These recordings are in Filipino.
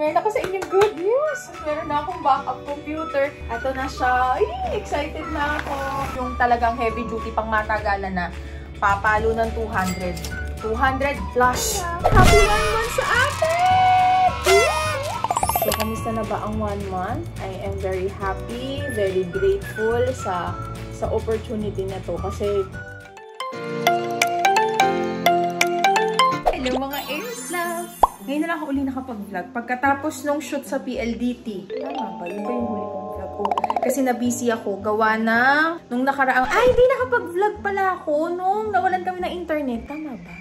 meron ako sa inyong good news. Meron na akong backup computer. Ito na siya. Ay, excited na ako. Yung talagang heavy duty pang matagalan na papalo ng 200. 200 plus. Happy one month sa atin! So, kamusta na ba ang one month? I am very happy, very grateful sa sa opportunity na to kasi Ngayon na lang ako uli nakapag-vlog. Pagkatapos nung shoot sa PLDT. Tama ba? Yun ba yung huli kong vlog ko? Kasi na-busy ako. Gawa ng nung nakaraang... Ay, hindi nakapag-vlog pala ako nung nawalan kami ng internet. Tama ba?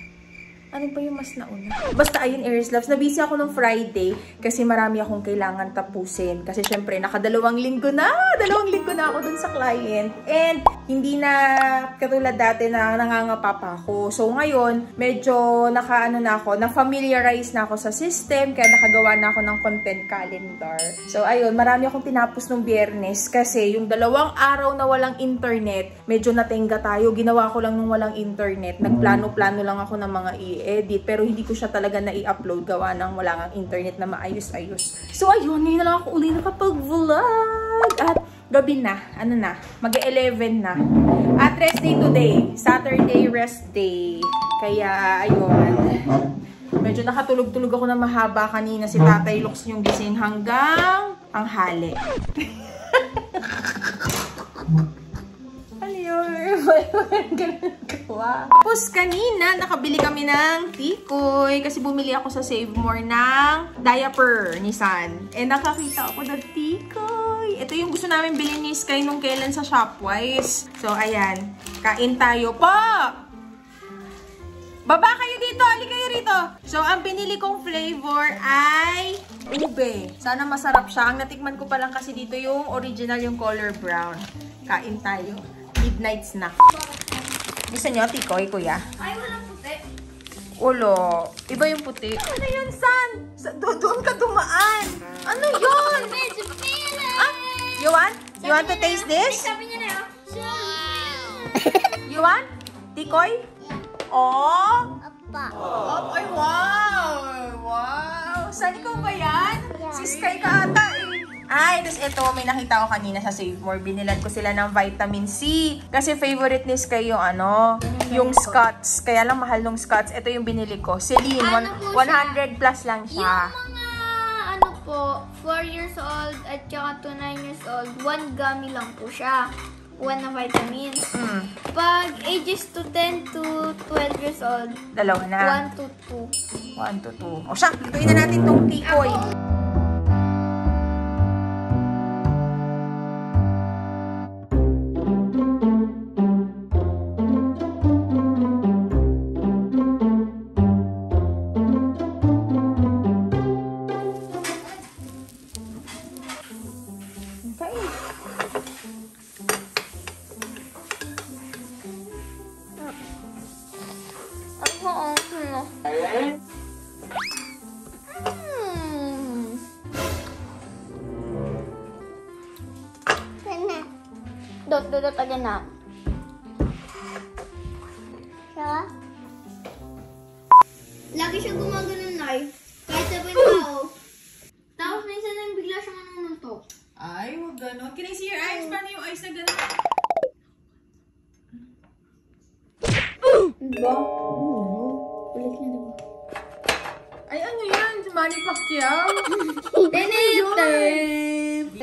Ano pa yung mas nauna? Basta ayun, Aries Loves. Nabisi ako nung Friday kasi marami akong kailangan tapusin. Kasi syempre, nakadalawang linggo na. Dalawang linggo na ako dun sa client. And hindi na katulad dati na nangangapa pa ako. So ngayon, medyo nakaano na ako, na-familiarize na ako sa system. Kaya nakagawa na ako ng content calendar. So ayun, marami akong tinapos nung biyernes. Kasi yung dalawang araw na walang internet, medyo natenga tayo. Ginawa ko lang nung walang internet. Nagplano-plano lang ako ng mga i-edit. Pero hindi ko siya talaga na i-upload gawa ng wala nga internet na maayos-ayos. So ayun, ngayon na lang ako uli nakapag-vlog. At gabi na, ano na, mag-11 na. At rest day today. Saturday rest day. Kaya ayun. Medyo nakatulog-tulog ako na mahaba kanina si Tatay Lux yung gising hanggang ang hali. Tapos kanina, nakabili kami ng tikoy kasi bumili ako sa Save More ng diaper ni San. Eh, nakakita ako ng tikoy. Ito yung gusto namin bilhin ni Sky nung kailan sa Shopwise. So, ayan. Kain tayo po! Baba kayo dito! Ali kayo rito! So, ang pinili kong flavor ay ube. Sana masarap siya. Ang natikman ko pa lang kasi dito yung original, yung color brown. Kain tayo. Midnight snack. Gusto nyo, tikoy, kuya? Ay, walang puti. Ulo. Iba yung puti. Ano yun, San? Sa, do, doon ka dumaan. Ano yun? Medyo. Ah, you want? You want to taste this? Sabi niya na yun. You want? Tikoy? Oh! Apa. Oh, ay, wow! Wow! Saan ikaw ba yan? Si Sky ka ata eh. Ay, tapos ito, may nakita ko kanina sa Save More. Binilan ko sila ng vitamin C. Kasi favorite ni Sky yung ano, yung Scots. Kaya lang mahal nung Scots. Ito yung binili ko. Celine, Ano one- po siya? 100 plus lang Yung siya. mga, ano po, 4 years old at saka to 9 years old, one gummy lang po siya. One na vitamins. Mm, Pag ages to 10 to 12 years old, dalawa na. 1 to 2. 1 to 2. O siya, lutuin na natin tong tikoy. Ako,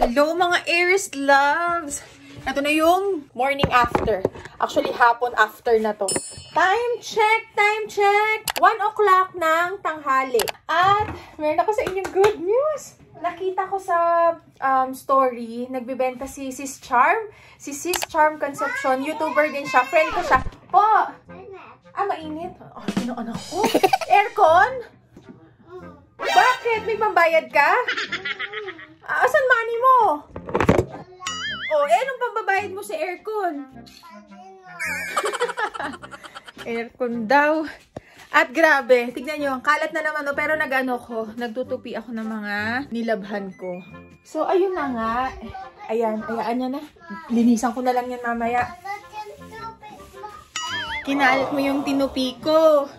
Hello mga Aries loves! Ito na yung morning after. Actually, hapon after na to. Time check! Time check! 1 o'clock ng tanghali. At meron ako sa inyong good news. Nakita ko sa um, story, nagbibenta si Sis Charm. Si Sis Charm Concepcion, YouTuber din siya. Friend ko siya. Po! Ah, mainit. Oh, anak ko? Aircon? Bakit? May pambayad ka? Ah, asan money mo? Oh, eh, anong pambabayad mo sa aircon? aircon daw. At grabe, tignan nyo, kalat na naman, no, pero nag-ano ko, nagtutupi ako ng mga nilabhan ko. So, ayun na nga. Ayan, ayaan niya na. Linisan ko na lang yan mamaya. Kinalat mo yung tinupi ko.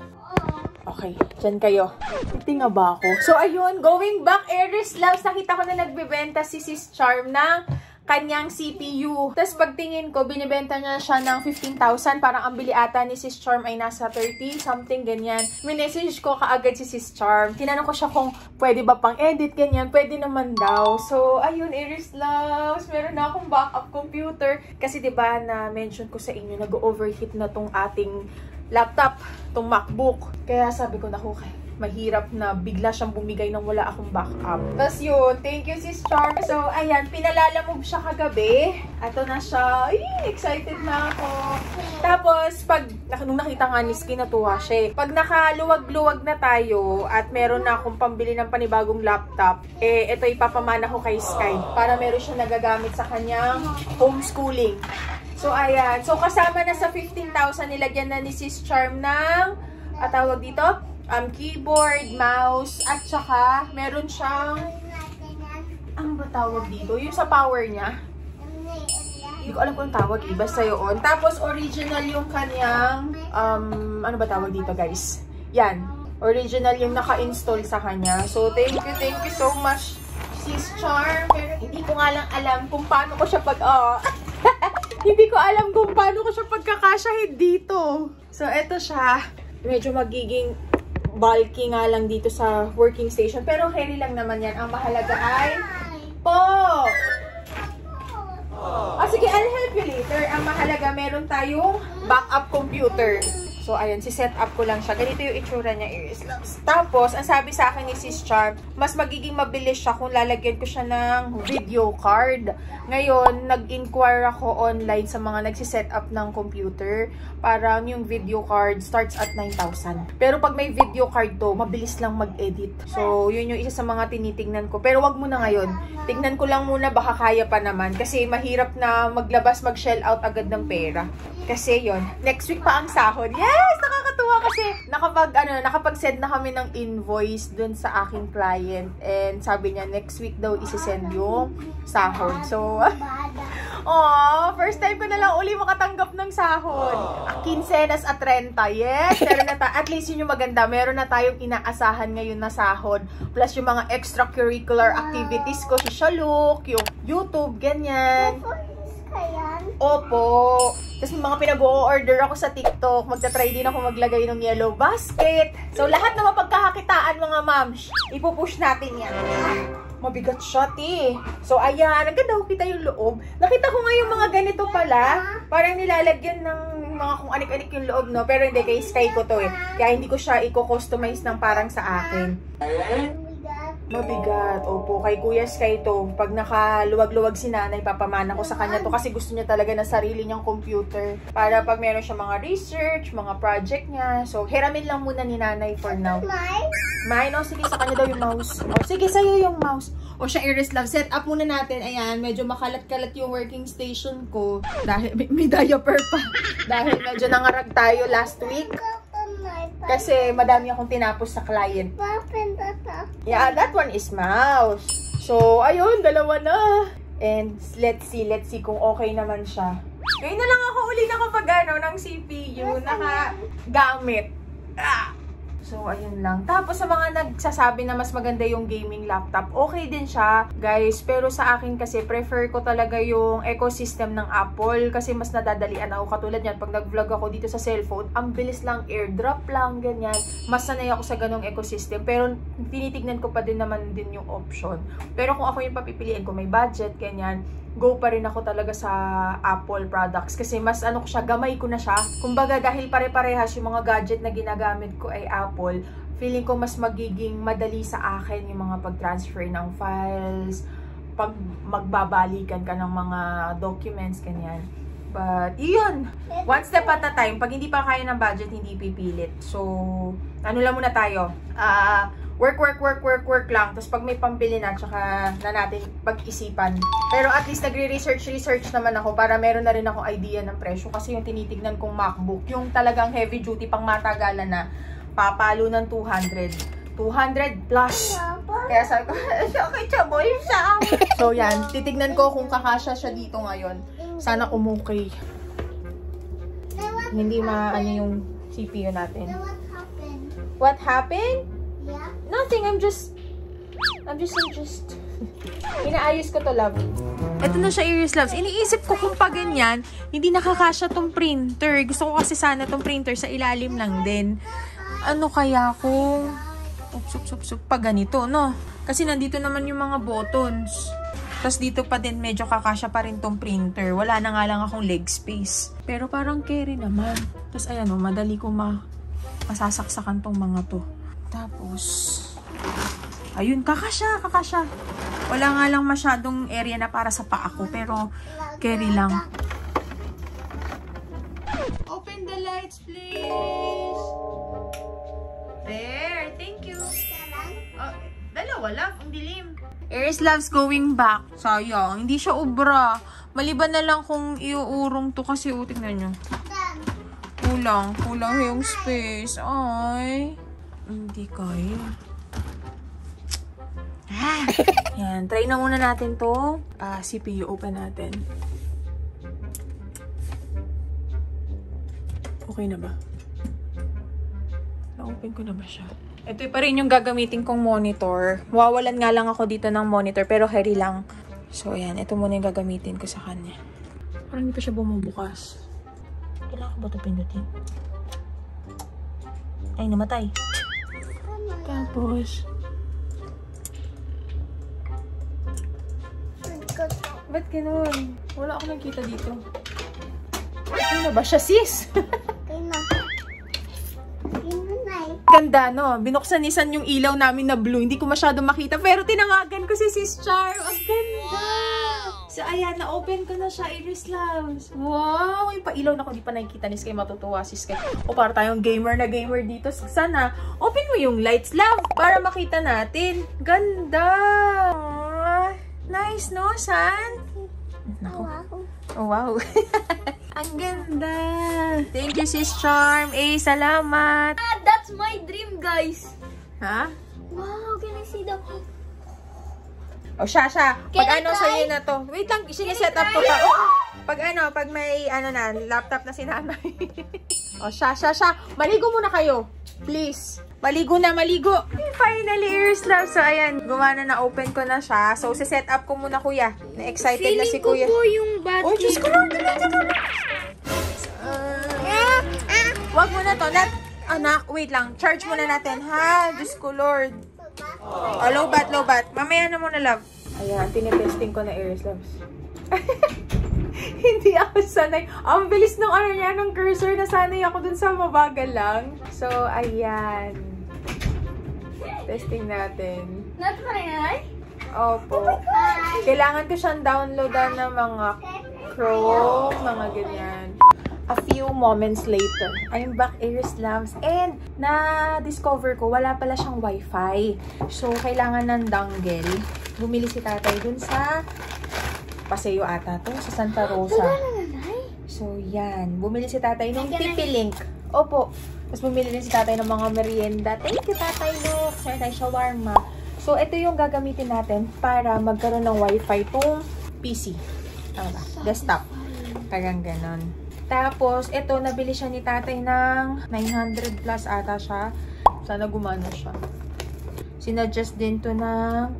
Okay, dyan kayo. Tinga ba ako? So, ayun, going back, Aries Loves, nakita ko na nagbebenta si Sis Charm ng kanyang CPU. Tapos pagtingin ko, binibenta niya siya ng 15,000. Parang ang bili ata ni Sis Charm ay nasa 30, something ganyan. Minessage ko kaagad si Sis Charm. Tinanong ko siya kung pwede ba pang edit, ganyan. Pwede naman daw. So, ayun, Iris Loves. Meron na akong backup computer. Kasi ba na mention ko sa inyo, nag-overheat na tong ating laptop, tong MacBook. Kaya sabi ko, naku, mahirap na bigla siyang bumigay nang wala akong backup. Tapos yun, thank you sis Charm. So, ayan, pinalalamove siya kagabi. Ato na siya. Ay, excited na ako. Tapos, pag nung nakita nga ni Skin, natuwa siya. eh. Pag nakaluwag-luwag na tayo at meron na akong pambili ng panibagong laptop, eh, ito ipapamana ko kay Sky para meron siya nagagamit sa kanyang homeschooling. So, ayan. So, kasama na sa 15,000, nilagyan na ni Sis Charm ng, at tawag dito, um, keyboard, mouse, at saka, meron siyang, ano ba tawag dito? Yung sa power niya. Hindi ko alam kung tawag eh. Basta yun. Tapos, original yung kanyang, um, ano ba tawag dito guys? Yan. Original yung naka-install sa kanya. So, thank you, thank you so much, Sis Charm. Pero hindi ko nga lang alam kung paano ko siya pag, oh, hindi ko alam kung paano ko siya pagkakasyahin dito. So, eto siya. Medyo magiging bulky nga lang dito sa working station. Pero carry lang naman yan. Ang mahalaga ay po! Ah, sige, I'll help you later. Ang mahalaga, meron tayong backup computer. So, ayan, si-set up ko lang siya. Ganito yung itsura niya, Iris Loves. Tapos, ang sabi sa akin ni Sis Charm, mas magiging mabilis siya kung lalagyan ko siya ng video card. Ngayon, nag-inquire ako online sa mga nagsiset up ng computer. Parang yung video card starts at 9,000. Pero pag may video card to, mabilis lang mag-edit. So, yun yung isa sa mga tinitingnan ko. Pero wag muna ngayon. Tignan ko lang muna, baka kaya pa naman. Kasi mahirap na maglabas, mag-shell out agad ng pera. Kasi yon next week pa ang sahod. Yes! Nakakatuwa kasi nakapag, ano, nakapag-send na kami ng invoice dun sa aking client. And sabi niya, next week daw isi-send yung sahod. So, oh, first time ko na lang uli makatanggap ng sahod. Quincenas at 30. Yes! Meron na ta at least yun yung maganda. Meron na tayong inaasahan ngayon na sahod. Plus yung mga extracurricular activities ko. Si Shaluk, yung YouTube, ganyan. Opo. Tapos may mga pinag-o-order ako sa TikTok. Magta-try din ako maglagay ng yellow basket. So, lahat ng mapagkakakitaan mga moms, ipupush natin yan. Mabigat siya, ti. So, ayan. Ang ganda ko kita yung loob. Nakita ko nga yung mga ganito pala. Parang nilalagyan ng mga kung anik-anik yung loob, no? Pero hindi, kay Sky ko to eh. Kaya hindi ko siya i-customize ng parang sa akin. Mabigat. Opo, kay Kuya Sky to. Pag nakaluwag-luwag si nanay, papamana ko sa kanya to kasi gusto niya talaga na sarili niyang computer. Para pag meron siya mga research, mga project niya. So, hiramin lang muna ni nanay for now. Mine? O, sige, sa kanya daw yung mouse. O, sige, sa'yo yung mouse. O, siya, Iris Love. Set up muna natin. Ayan, medyo makalat-kalat yung working station ko. Dahil, may, may diaper pa. Dahil medyo nangarag tayo last week. Kasi madami akong tinapos sa client. Yeah, that one is mouse. So, ayun, dalawa na. And let's see, let's see kung okay naman siya. Ngayon na lang ako uli nakapag ano, ng CPU, nakagamit. Ah! So, ayun lang. Tapos, sa mga nagsasabi na mas maganda yung gaming laptop, okay din siya, guys. Pero sa akin kasi, prefer ko talaga yung ecosystem ng Apple kasi mas nadadalian ako. Katulad yan, pag nag-vlog ako dito sa cellphone, ang bilis lang, airdrop lang, ganyan. Mas sanay ako sa ganong ecosystem. Pero, tinitignan ko pa din naman din yung option. Pero kung ako yung papipiliin ko, may budget, ganyan, go pa rin ako talaga sa Apple products kasi mas ano ko siya, gamay ko na siya. Kumbaga dahil pare-parehas yung mga gadget na ginagamit ko ay Apple, feeling ko mas magiging madali sa akin yung mga pag-transfer ng files, pag magbabalikan ka ng mga documents, kanyan. But, yun. One step at a time. Pag hindi pa kaya ng budget, hindi pipilit. So, ano lang muna tayo. Ah, uh, work, work, work, work, work lang. Tapos pag may pambili na, tsaka na natin pag-isipan. Pero at least nagre-research, research naman ako para meron na rin akong idea ng presyo. Kasi yung tinitignan kong MacBook, yung talagang heavy duty pang matagalan na, papalo ng 200. 200 plus. Kaya sabi ko, siya kay Chaboy siya. So yan, titignan ko kung kakasya siya dito ngayon. Sana umukay. Hindi maano yung CPU natin. What happened? Yeah. Nothing, I'm just... I'm just, I'm just... Inaayos ko to, love. Ito na siya, Iris Loves. Iniisip ko kung pa ganyan, hindi nakakasya tong printer. Gusto ko kasi sana tong printer sa ilalim lang din. Ano kaya kung... Ups, ups, ups, ups, pa ganito, no? Kasi nandito naman yung mga buttons. Tapos dito pa din medyo kakasya pa rin tong printer. Wala na nga lang akong leg space. Pero parang carry naman. Tapos ayan o, madali ko ma masasaksakan tong mga to. Tapos, ayun, kakasya, kakasya. Wala nga lang masyadong area na para sa paa ko, pero carry lang. Open the lights, please. There, thank you. Oh, dalawa lang, ang dilim. Aries loves going back. Sayang, hindi siya ubra. Maliban na lang kung iuurong to kasi oh, tingnan nyo. Kulang, kulang yung space. Ay, hindi kaya. Ah. Yan, try na muna natin to. Ah, CPU open natin. Okay na ba? Na-open ko na ba siya? Ito pa rin yung gagamitin kong monitor. Wawalan nga lang ako dito ng monitor, pero heri lang. So, ayan. Ito muna yung gagamitin ko sa kanya. Parang hindi pa siya bumubukas. Kailangan ko ba ito pindutin? Ay, namatay. Tapos, ba't ganun? Wala akong nakita dito. Ano ba siya, sis? Ganda, no? Binuksan ni San yung ilaw namin na blue. Hindi ko masyado makita. Pero tinawagan ko si Sis Char. Ang ganda! So, ayan. Na-open ko na siya, Iris Loves. Wow! May pa-ilaw na ko. Di pa nakikita ni Sky. Matutuwa si Sky. O, para tayong gamer na gamer dito. Sana, open mo yung lights, love. Para makita natin. Ganda! Ah, Nice, no, San? Naku. Oh, wow. Ang ganda. Thank you, Sis Charm. Eh, salamat. Ah, that's my dream, guys. Ha? Wow, can I see the... O, siya, siya. Can Pag I ano try? sa'yo na to. Wait lang, siniset up ko pa. Oh, pag ano, pag may, ano na, laptop na si nanay. o, siya, siya, siya. Maligo muna kayo. Please. Maligo na, maligo. Finally, ears love. So, ayan, gumawa na na-open ko na siya. So, set up ko muna, kuya. Na-excited na si kuya. ko po yung battery. Oh, Diyos ko, Lord. Dali, dali, dali. Uh, wag mo na to. Not, anak, wait lang. Charge muna natin, ha? Diyos ko, Lord. Oh, low bat, low bat. Mamaya na muna, love. Ayan, tinitesting ko na ears, loves. Hindi ako sanay. Ang bilis nung ano niya, nung cursor. Nasanay ako dun sa mabagal lang. So, ayan. Testing natin. Not my eye? Opo. Kailangan ko siyang downloadan ng mga Chrome, mga ganyan. A few moments later, I'm back Iris Loves and na-discover ko, wala pala siyang wifi. So, kailangan ng dongle. Bumili si tatay dun sa Paseo ata to, sa Santa Rosa. So, yan. Bumili si tatay ng TP-Link. Opo. Tapos bumili din si tatay ng mga merienda. Thank you, tatay, look. Sa tayo shawarma. So, ito yung gagamitin natin para magkaroon ng wifi tong PC. Tama ba? Desktop. Parang ganon. Tapos, ito, nabili siya ni tatay ng 900 plus ata siya. Sana gumana siya. Sinadjust din to ng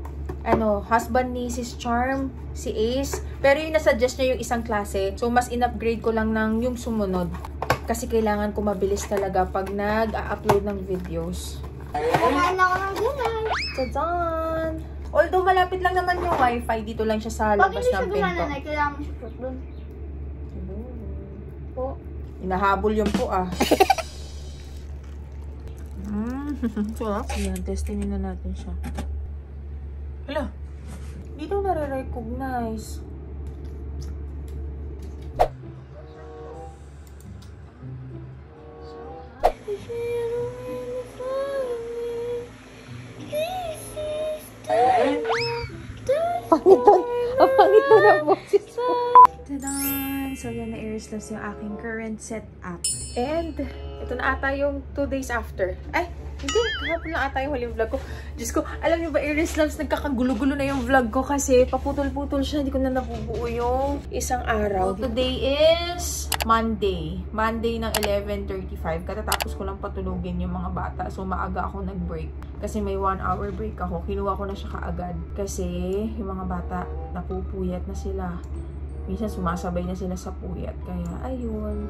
ano, husband ni Sis Charm, si Ace. Pero yung nasuggest niya yung isang klase. So, mas in-upgrade ko lang ng yung sumunod. Kasi kailangan ko mabilis talaga pag nag-upload ng videos. Kumain ako ng gulay. Tadaan! Although malapit lang naman yung wifi, dito lang siya sa Pag labas hindi siya ng pinto. gumana, na, kailangan mo siya doon. Po. Inahabol yung po ah. mm, sarap. Ayan, testingin na natin siya. Hala, daw nare-recognize. Airsless yung aking current setup. And, ito na ata yung 2 days after. Ay, Hindi, kahapon lang ata yung huling vlog ko. Diyos ko, alam niyo ba, Iris Loves, nagkakagulo-gulo na yung vlog ko kasi paputol-putol siya. Hindi ko na nabubuo yung isang araw. Today is Monday. Monday ng 11.35. Katatapos ko lang patulogin yung mga bata. So, maaga ako nag-break. Kasi may one hour break ako. Kinuha ko na siya kaagad. Kasi yung mga bata, napupuyat na sila. Minsan sumasabay na sila sa puyat. Kaya, ayun.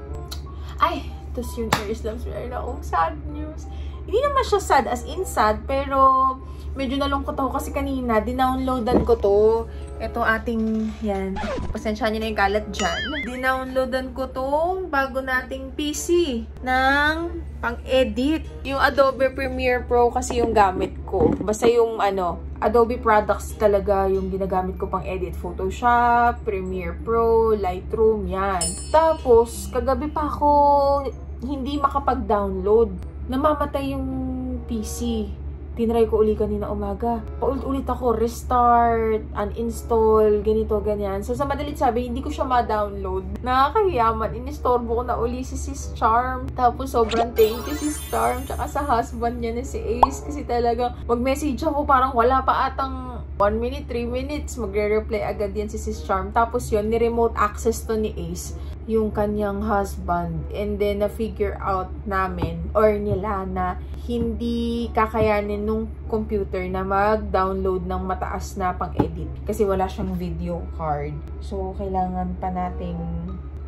Ay, tapos yung Iris Loves, meron akong sad news. Hindi naman siya sad as in sad, pero medyo nalungkot ako kasi kanina, dinownloadan ko to. Ito ating, yan, pasensya niyo na yung kalat dyan. Dinownloadan ko tong bago nating PC ng pang-edit. Yung Adobe Premiere Pro kasi yung gamit ko. Basta yung ano, Adobe products talaga yung ginagamit ko pang edit. Photoshop, Premiere Pro, Lightroom, yan. Tapos, kagabi pa ako hindi makapag-download namamatay yung PC. Tinry ko uli kanina umaga. Paulit-ulit ako, restart, uninstall, ganito, ganyan. So, sa madalit sabi, hindi ko siya ma-download. Nakakahiyaman. Inistorbo ko na uli si Sis Charm. Tapos, sobrang thank you, Sis Charm. Tsaka sa husband niya na si Ace. Kasi talaga, mag-message ako, parang wala pa atang 1 minute, 3 minutes, magre-reply agad yan si Sis Charm. Tapos yun, ni-remote access to ni Ace yung kanyang husband. And then, na-figure out namin or nila na hindi kakayanin nung computer na mag-download ng mataas na pang-edit. Kasi wala siyang video card. So, kailangan pa nating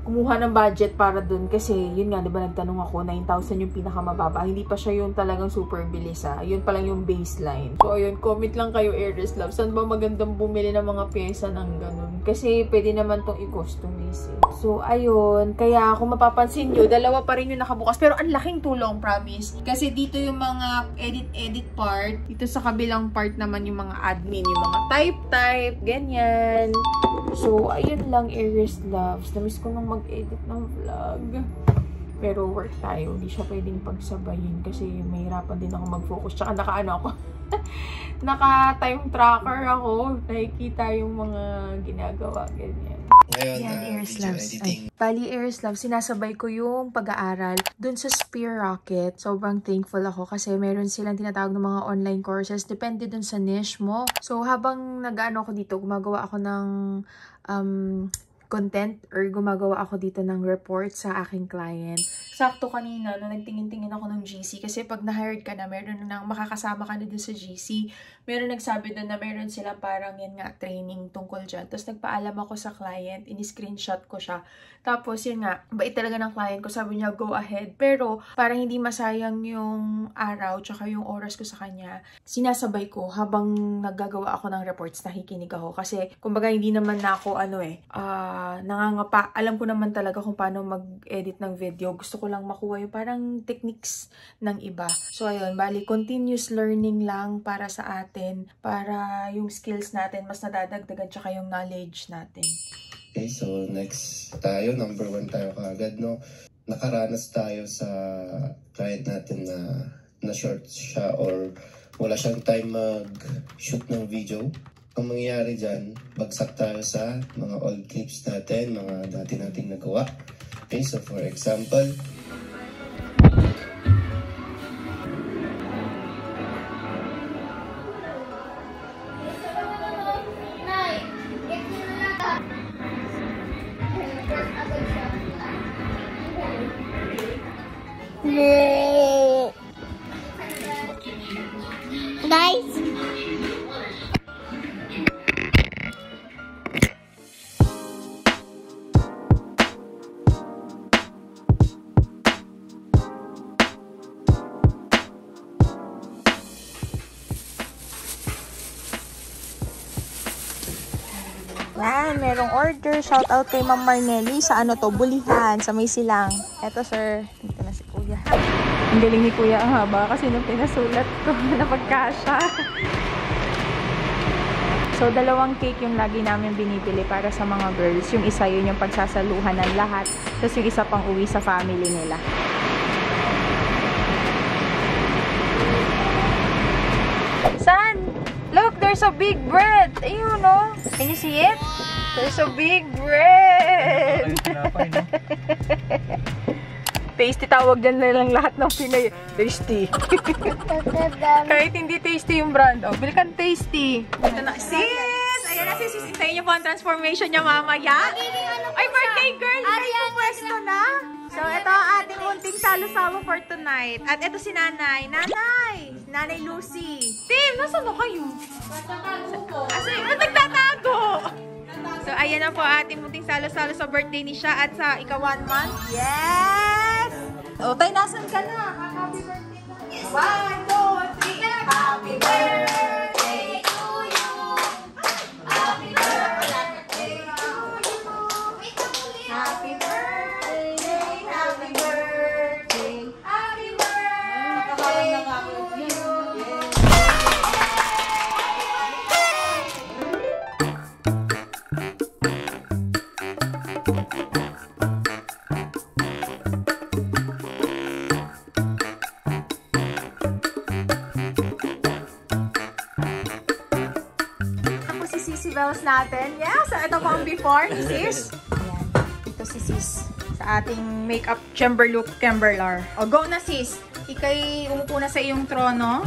kumuha ng budget para dun kasi yun nga, di ba nagtanong ako, 9,000 yung pinakamababa. Hindi pa siya yung talagang super bilis ha. Yun pa lang yung baseline. So ayun, comment lang kayo Aries Love. Saan ba magandang bumili ng mga pyesa ng ganun? Kasi pwede naman tong i-customize eh. So ayun, kaya kung mapapansin nyo, dalawa pa rin yung nakabukas. Pero ang laking tulong, promise. Kasi dito yung mga edit-edit part. Dito sa kabilang part naman yung mga admin, yung mga type-type, ganyan. So ayun lang Aries Loves. Namiss ko nung mag mag-edit ng vlog. Pero work tayo. Hindi siya pwedeng pagsabayin kasi mahirapan din ako mag-focus. Tsaka naka-ano ako. naka-time tracker ako. Nakikita yung mga ginagawa. Ganyan. Ngayon, Yan, uh, Airs Loves. Ay, bali, Airs Loves, sinasabay ko yung pag-aaral dun sa Spear Rocket. Sobrang thankful ako kasi meron silang tinatawag ng mga online courses. Depende dun sa niche mo. So, habang nag-ano ako dito, gumagawa ako ng um, content or gumagawa ako dito ng report sa aking client. Sakto kanina, no, nagtingin-tingin ako ng GC kasi pag na-hired ka na, meron na nang makakasama ka na doon sa GC. Meron nagsabi doon na meron sila parang yan nga training tungkol dyan. Tapos nagpaalam ako sa client, ini-screenshot ko siya. Tapos yun nga, bait talaga ng client ko, sabi niya go ahead. Pero para hindi masayang yung araw tsaka yung oras ko sa kanya, sinasabay ko habang naggagawa ako ng reports, nakikinig ako. Kasi kumbaga hindi naman na ako ano eh, uh, nangangapa. Alam ko naman talaga kung paano mag-edit ng video. Gusto ko lang makuha yung parang techniques ng iba. So, ayun, bali, continuous learning lang para sa atin, para yung skills natin mas nadadagdagan tsaka yung knowledge natin. Okay, so next tayo, number one tayo kaagad, no? Nakaranas tayo sa client natin na na-short siya or wala siyang time mag-shoot ng video ang mangyayari dyan, bagsak tayo sa mga old clips natin, mga dati nating nagawa. Okay, so for example, Shout out kay Ma'am Marnelli sa ano to, bulihan, sa may silang. Eto sir, dito na si kuya. Ang galing ni kuya ang haba kasi nung pinasulat ko na pagkasya. So, dalawang cake yung lagi namin binibili para sa mga girls. Yung isa yun yung pagsasaluhan ng lahat. Tapos yung isa pang uwi sa family nila. San? Look, there's a big bread. Ayun, no? Can you see it? There's a big bread. Tasty tawag dyan na lang lahat ng Pinay. Tasty. Kahit hindi tasty yung brand. Oh, bili kang tasty. Ito na. Sis! Ayan na sis. Hintayin niyo po ang transformation niya mamaya. Ay, birthday girl! Ariana pwesto na. So, ito ang ating munting salo-salo for tonight. At ito si Nanay. Nanay! Nanay Lucy. Tim, nasa mo kayo? Kasi, ba't nagtatago? So, ayan na po ating munting salo-salo sa birthday ni siya at sa ika one month. Yes! O, tay, nasan ka na? Happy birthday na. One, two, Natin. Yes, ito po ang before ni Sis. Ayan, ito si Sis sa ating makeup chamber look Camberlar. O, go na Sis. Ikay umupo na sa iyong trono.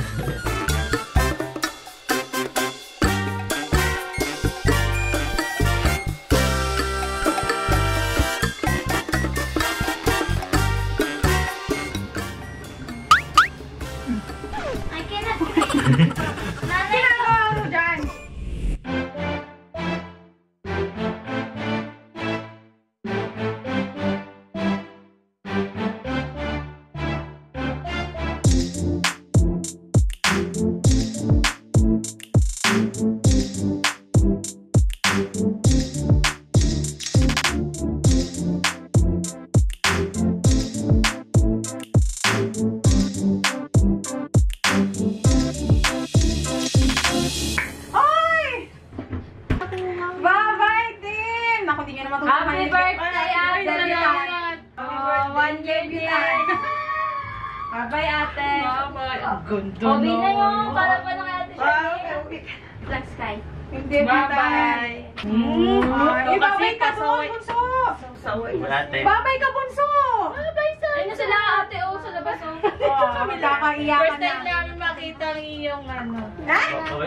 Kami nakaiyakan First time na. namin makita ang iyong ano. Ha?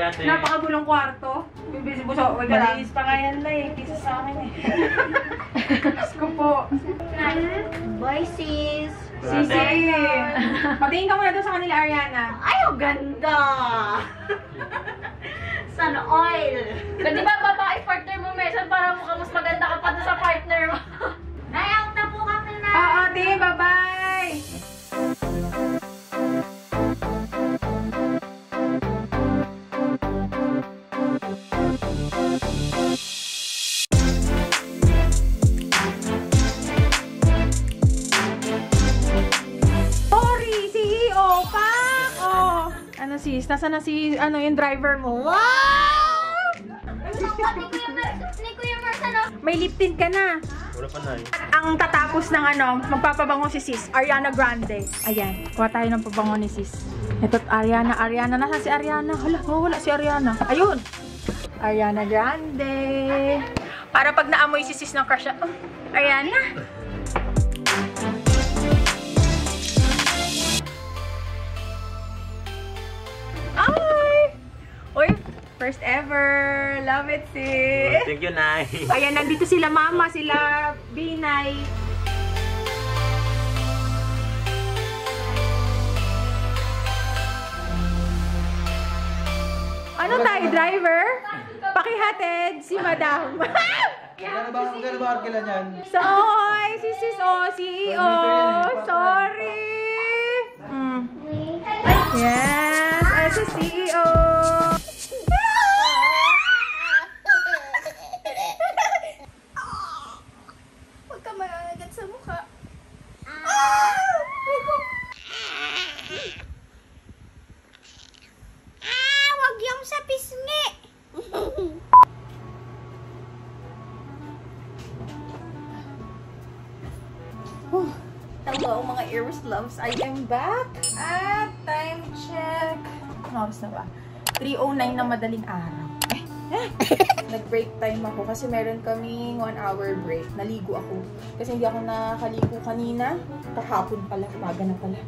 Ate. Napakagulong kwarto. Bibisi Bunso, wag ka lang. Malinis pa nga yan na eh. Kisa sa akin eh. Diyos ko po. Bye, sis! Sisi. Patingin ka muna doon sa kanila, Ariana. Ay, ang ganda! Sun oil! Pwede ba babae partner mo, Mesan, para mukha mas maganda ka pa doon sa partner mo? Nayaw na po kami na! Oo, di, bye-bye. Sis, nasa na si, ano yung driver mo? Wow! May lip tint ka na. Wala pa na eh. Ang tatapos ng ano, magpapabango si sis, Ariana Grande. Ayan, kuha tayo ng pabango ni sis. Ito, Ariana, Ariana. Nasaan si Ariana? Hala, wala si Ariana. Ayun! Ariana Grande. Para pag naamoy si sis ng crush oh, Ariana. First ever. Love it, sis. Thank you, Nay. Ayan, nandito sila mama, sila Binay. Ano tayo, driver? Pakihatid si madam. Gano'n ba, gano'n ba kailan yan? Soy, si sis o, CEO. Sorry. Mm. Yes, ay si CEO. Huwag ka maragat sa mukha. Ah, wag yung sa pisngi. Hello mga ears loves, I am back. At time check. Ano na ba? 3.09 na madaling araw. Eh, eh. Nag nag-break time ako kasi meron kaming one hour break. Naligo ako. Kasi hindi ako nakaligo kanina. Kahapon pala, umaga na pala.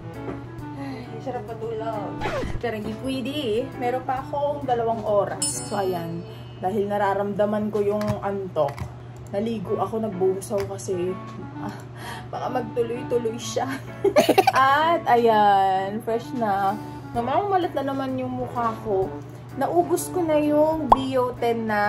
Ay, sarap patulog. Pero hindi pwede eh. Meron pa akong dalawang oras. So, ayan. Dahil nararamdaman ko yung antok. Naligo ako, nagbuhusaw kasi ah, baka magtuloy-tuloy siya. At, ayan, fresh na. Namamalat na naman yung mukha ko. Naubos ko na yung Bio10 na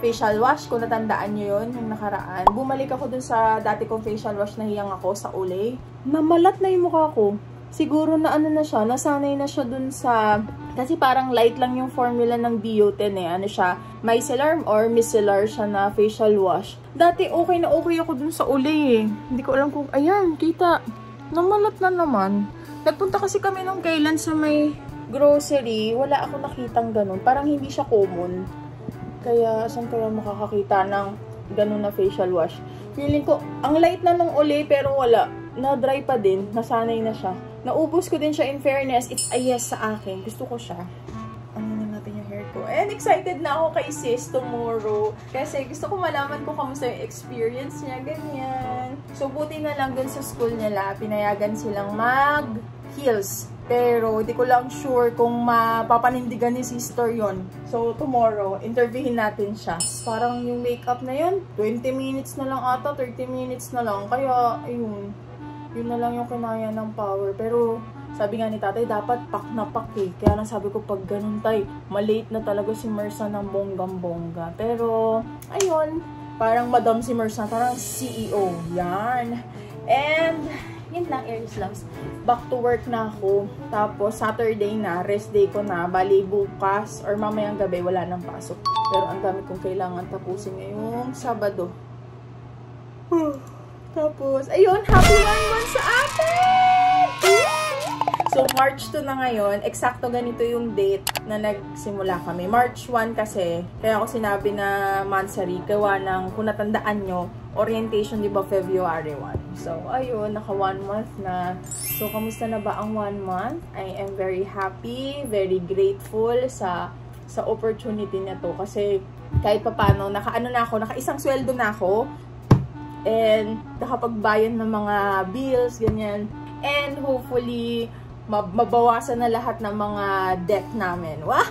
facial wash. Kung natandaan nyo yun, yung nakaraan. Bumalik ako dun sa dati kong facial wash na hiyang ako sa Olay. Namalat na yung mukha ko. Siguro na ano na siya, nasanay na siya dun sa... Kasi parang light lang yung formula ng Bio10 eh. Ano siya, micellar or micellar siya na facial wash. Dati okay na okay ako dun sa Olay eh. Hindi ko alam kung... Ayan, kita. Namalat na naman. Nagpunta kasi kami nung kailan sa may grocery, wala ako nakitang ganun. Parang hindi siya common. Kaya, saan kaya makakakita ng ganun na facial wash? Feeling ko, ang light na nung uli, pero wala. Na-dry pa din. Nasanay na siya. Naubos ko din siya in fairness. It's a yes sa akin. Gusto ko siya. Ano na natin yung hair ko. And excited na ako kay sis tomorrow. Kasi gusto ko malaman ko kamusta yung experience niya. Ganyan. So, buti na lang dun sa school nila, pinayagan silang mag heels. Pero, di ko lang sure kung mapapanindigan ni sister yon So, tomorrow, interviewin natin siya. Parang yung makeup na yun, 20 minutes na lang ata, 30 minutes na lang. Kaya, ayun, yun na lang yung kinaya ng power. Pero, sabi nga ni tatay, dapat pak na pak eh. Kaya lang sabi ko, pag ganun tay, malate na talaga si Mersa ng bonggam-bongga. Pero, ayun, parang madam si Mersa, parang CEO. Yan. And, yun lang, Aries Loves. Back to work na ako. Tapos, Saturday na, rest day ko na. Bali, bukas or mamayang gabi, wala nang pasok. Pero ang dami kong kailangan tapusin ngayong Sabado. Tapos, ayun, happy one month sa atin! So, March 2 na ngayon. Eksakto ganito yung date na nagsimula kami. March 1 kasi, kaya ako sinabi na Mansari, gawa ng, kung natandaan nyo, orientation, di ba, February 1. So, ayun, naka one month na. So, kamusta na ba ang one month? I am very happy, very grateful sa sa opportunity na to. Kasi, kahit pa paano, naka ano na ako, naka isang sweldo na ako. And, nakapagbayan ng mga bills, ganyan. And, hopefully, mabawasan na lahat ng mga debt namin. Wah!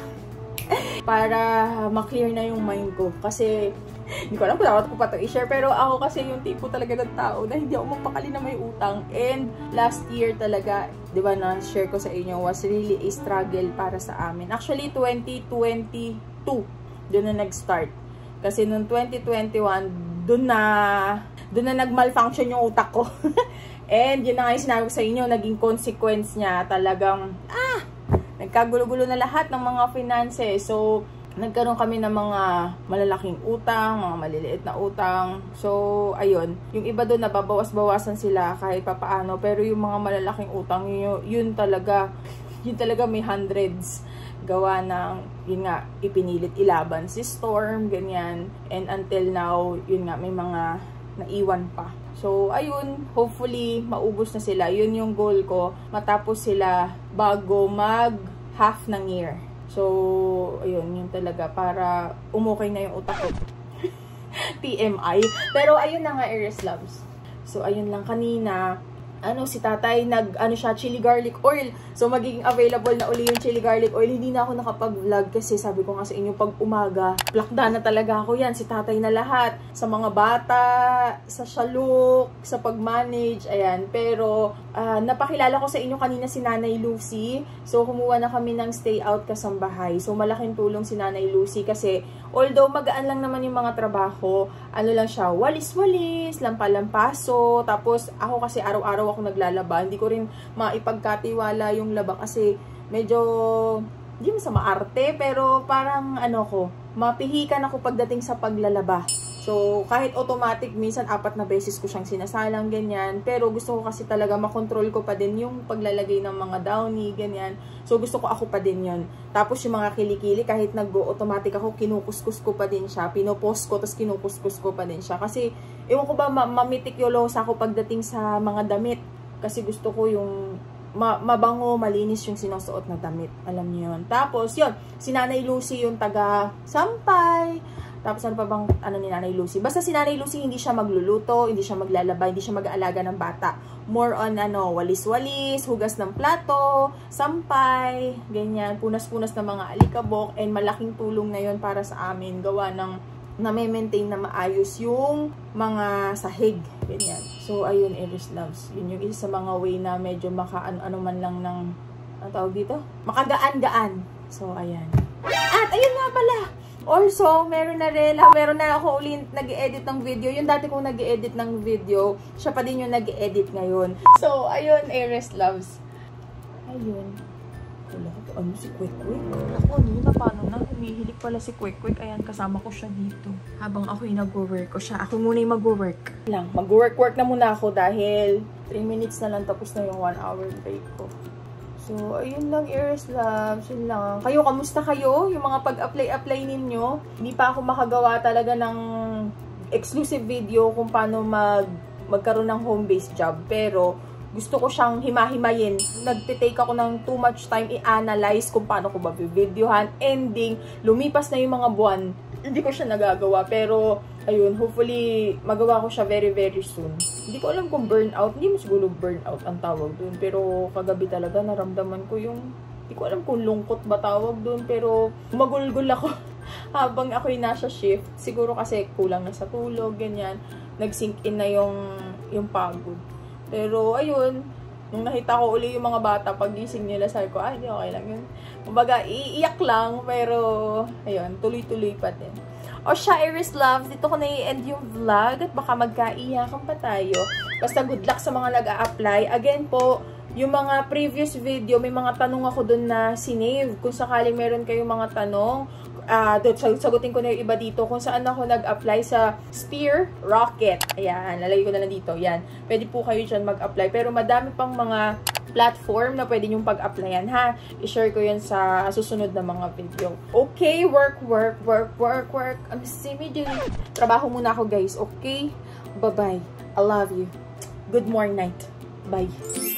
Para maklear na yung mind ko. Kasi, hindi ko alam kung dapat ko pa ito i-share. Pero ako kasi yung tipo talaga ng tao na hindi ako magpakali na may utang. And last year talaga, di ba na-share ko sa inyo, was really a struggle para sa amin. Actually, 2022, doon na nag-start. Kasi noong 2021, doon na, doon na nag-malfunction yung utak ko. And yun na nga yung sinabi ko sa inyo, naging consequence niya talagang, ah, nagkagulo-gulo na lahat ng mga finances. So, nagkaroon kami ng mga malalaking utang, mga maliliit na utang. So, ayun. Yung iba doon, nababawas-bawasan sila kahit papaano. Pero yung mga malalaking utang, yun, yun talaga, yun talaga may hundreds gawa ng, yun nga, ipinilit ilaban si Storm, ganyan. And until now, yun nga, may mga naiwan pa. So, ayun, hopefully, maubos na sila. Yun yung goal ko, matapos sila bago mag half ng year. So, ayun, yun talaga, para umukay na yung utak ko. TMI. Pero, ayun na nga, Aries Loves. So, ayun lang kanina, ano, si tatay, nag, ano siya, chili garlic oil. So, magiging available na uli yung chili garlic oil. Hindi na ako nakapag-vlog kasi sabi ko nga sa inyo, pag umaga, plakda na talaga ako yan. Si tatay na lahat. Sa mga bata, sa shaluk, sa pag-manage, ayan. Pero, uh, napakilala ko sa inyo kanina si Nanay Lucy. So, kumuha na kami ng stay out kasambahay. So, malaking tulong si Nanay Lucy kasi, although magaan lang naman yung mga trabaho, ano lang siya, walis-walis, lampalampaso. Tapos, ako kasi araw-araw ako naglalaba. Hindi ko rin maipagkatiwala yung laba kasi medyo hindi mo sa maarte pero parang ano ko, mapihikan ako pagdating sa paglalaba. So, kahit automatic, minsan apat na beses ko siyang sinasalang, ganyan. Pero gusto ko kasi talaga makontrol ko pa din yung paglalagay ng mga downy, ganyan. So, gusto ko ako pa din yon Tapos yung mga kilikili, kahit nag-automatic ako, kinukuskus ko pa din siya. Pinopost ko, tapos kinukuskus ko pa din siya. Kasi, ewan ko ba, ma mamitikyolosa ako pagdating sa mga damit. Kasi gusto ko yung ma mabango, malinis yung sinusuot na damit. Alam niyo yun. Tapos, yun, si Nanay Lucy yung taga Sampay, Tapos ano pa bang ano ni Nanay Lucy? Basta si Nanay Lucy hindi siya magluluto, hindi siya maglalaba, hindi siya mag-aalaga ng bata. More on ano, walis-walis, hugas ng plato, sampay, ganyan, punas-punas ng mga alikabok, and malaking tulong na yon para sa amin gawa ng na-maintain na maayos yung mga sahig. Ganyan. So, ayun, Iris Loves. Yun yung isa sa mga way na medyo maka-ano-ano man lang ng, ano tawag dito? Makagaan-gaan. So, ayan. At, ayun nga pala. Also, meron na rin, meron na ako ulit nag-edit ng video. Yung dati kong nag-edit ng video, siya pa din yung nag-edit ngayon. So, ayun, Iris Loves. Ayun. Wala ko, ano si Quick Quick? Ako, ano na, paano na? Humihilig pala si Quick Quick. Ayan, kasama ko siya dito. Habang ako yung nag-work ko siya. Ako muna yung mag-work. Lang, mag-work-work na muna ako dahil 3 minutes na lang tapos na yung 1 hour break ko. So, ayun lang, Iris Loves. Yun lang. Kayo, kamusta kayo? Yung mga pag-apply-apply ninyo? Hindi pa ako makagawa talaga ng exclusive video kung paano mag magkaroon ng home-based job. Pero, gusto ko siyang himahimayin. Nagtitake ako ng too much time i-analyze kung paano ko ba videohan. Ending, lumipas na yung mga buwan. Hindi ko siya nagagawa. Pero, ayun, hopefully, magawa ko siya very, very soon. Hindi ko alam kung burnout. Hindi mo siguro burnout ang tawag dun. Pero, kagabi talaga, naramdaman ko yung hindi ko alam kung lungkot ba tawag dun. Pero, magulgul ako habang ako'y nasa shift. Siguro kasi kulang na sa tulog, ganyan. Nag-sink in na yung, yung pagod. Pero, ayun, nung nakita ko uli yung mga bata, pagising nila, sabi ko, ay, hindi okay lang yun. Kumbaga, iiyak lang, pero, ayun, tuloy-tuloy pa din. O siya, Iris Loves, dito ko na i-end yung vlog at baka magkaiyakan pa tayo. Basta good luck sa mga nag-a-apply. Again po, yung mga previous video, may mga tanong ako dun na sinave. Kung sakaling meron kayong mga tanong, uh, sagutin ko na yung iba dito kung saan ako nag-apply sa Spear Rocket. Ayan, lalagay ko na lang dito. Yan. Pwede po kayo dyan mag-apply. Pero madami pang mga platform na pwede nyong pag-applyan ha. I-share ko yan sa susunod na mga video. Okay, work, work, work, work, work. I'm simi Trabaho muna ako guys, okay? Bye-bye. I love you. Good morning night. Bye.